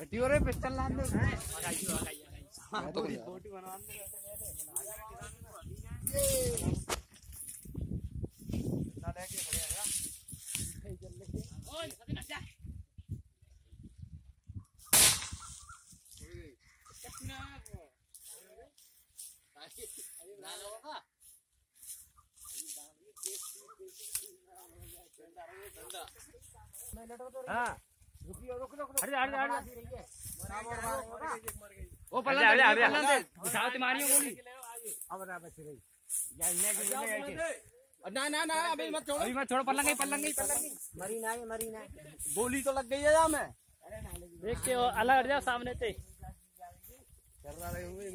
हटियो रे पिस्टल लान दे लगाइयो लगाइयो हाँ। तो फ़ोटो बनवा हैं। हाँ। रुकियो रुक रुक हट जा हट जा हट ओ जा हट जा हट जा दिखाओ तुम्हारी गोली अब ना बच रही या ना ना ना अभी मत छोड़ो। अभी मैं छोड़ पलंग गई पलंग गई पलंग गई मरी ना है मरी ना गोली तो लग गई है मैं देख के अलग हट जा सामने से। कर रहा रहे हुए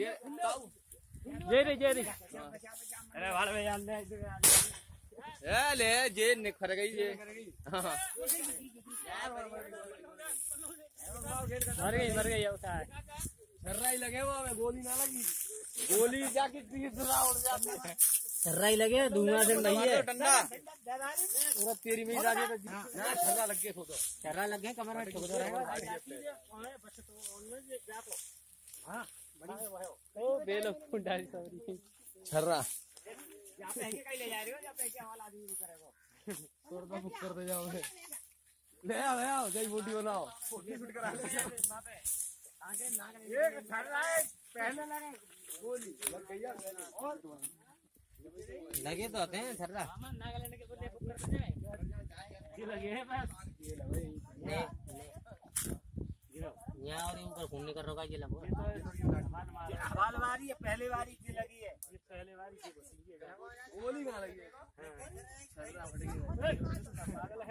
ये जे रे जे रे अरे वाड़ में जान दे ए ले जे निखर गई जे। हाँ। मर गई मर गई छर्रा ही लगे वो हमें गोली ना लगी। गोली जाके तीसरा उड़ जाता है। ही लगे धुआँ से नहीं है। ठंडा पूरा तेरी में जाके तो ना छर्रा लग गए खुद सर्रा लग गए कमर में ठोक दो रहेगा हाँ। ओ बेलो डाली सॉरी छर्रा। कर दो बुक कर दे जाओ ले आओ ले आओ जय बूटी बनाओ छर्रा है पहले लगे गोली और लगे तो होते हैं हैं लगे हैं बस यहाँ और ऊपर घूमने का रोका ये लगा हवाल वारी है पहले वारी की लगी है। ये पहले बार की गोली कहाँ लगी है? पागल फट गई